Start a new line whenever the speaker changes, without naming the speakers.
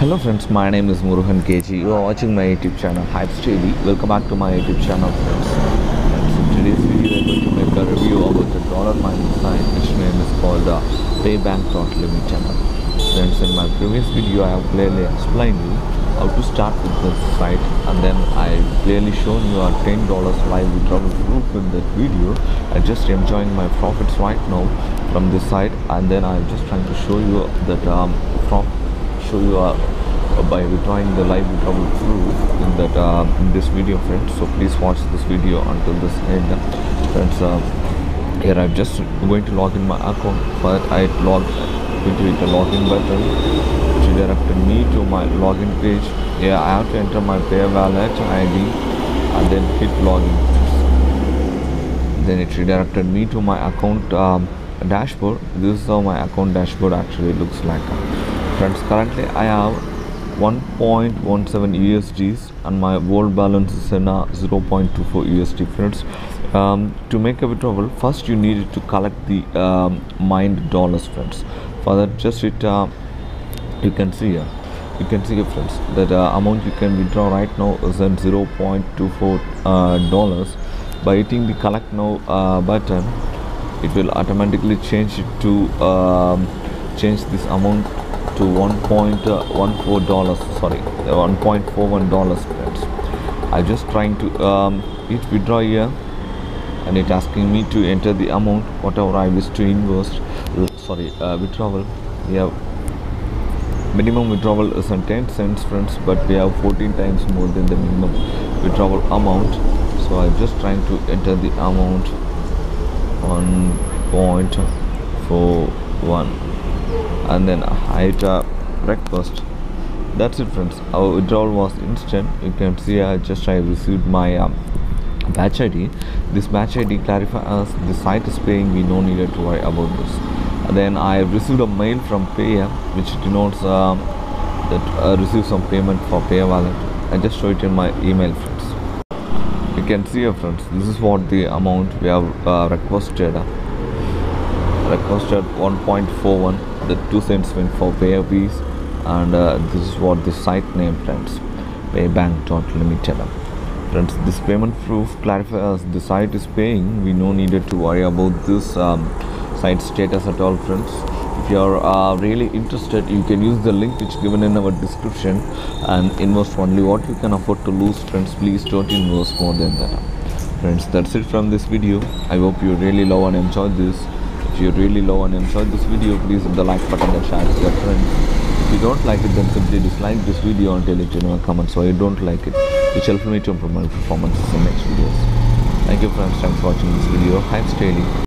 Hello friends, my name is Muruhan KG. You are watching my YouTube channel Hyips Daily. Welcome back to my YouTube channel friends. In today's video I'm going to make a review about the dollar mining site which name is called uh, channel. Friends, in my previous video I have clearly explained you how to start with this site and then I clearly shown you a $10 live withdrawal proof in that video. I'm just enjoying my profits right now from this site and then I'm just trying to show you that um, from show you uh, by withdrawing the live withdrawal proof in that uh, in this video friends. So please watch this video until this end. Friends uh, here i'm just going to log in my account but i log into the login button which directed me to my login page. Yeah i have to enter my pay wallet id and then hit login. Then it redirected me to my account um, dashboard. This is how my account dashboard actually looks like friends currently i have 1.17 USDs and my world balance is uh, 0.24 USD friends um, to make a withdrawal first you need to collect the um, mined dollars friends. For that just it uh, you can see here you can see here friends that uh, amount you can withdraw right now is at 0.24 uh, dollars. By hitting the collect now uh, button it will automatically change it to um, change this amount to 1.14 dollars sorry 1.41 dollars friends. I'm just trying to um, hit withdraw here and it asking me to enter the amount whatever i wish to invest sorry uh, withdrawal. We have minimum withdrawal is on 10 cents friends but we have 14 times more than the minimum withdrawal amount. So i'm just trying to enter the amount 1.41 and then I hit uh, breakfast. That's it friends. Our withdrawal was instant. You can see i just i received my um, batch id this batch id clarifies the site is paying we no needed to worry about this. And then i received a mail from Payeer which denotes um, that i received some payment for Payeer wallet. I just show it in my email friends. You can see here friends this is what the amount we have uh, requested. Requested 1.41 the 2 cents went for fees and uh, this is what the site name friends paybank.limited friends this payment proof clarifies the site is paying. We no needed to worry about this um, site status at all friends. If you are uh, really interested you can use the link which given in our description and invest only what you can afford to lose friends. Please don't invest more than that. Friends that's it from this video. I hope you really love and enjoy this if you really love and enjoy this video please hit the like button and share it with your friends. If you don't like it then simply dislike this video and tell it in your comments. Why you don't like it? Which helps me to improve my performances in next videos. Thank you friends. Thanks for watching this video. I'm daily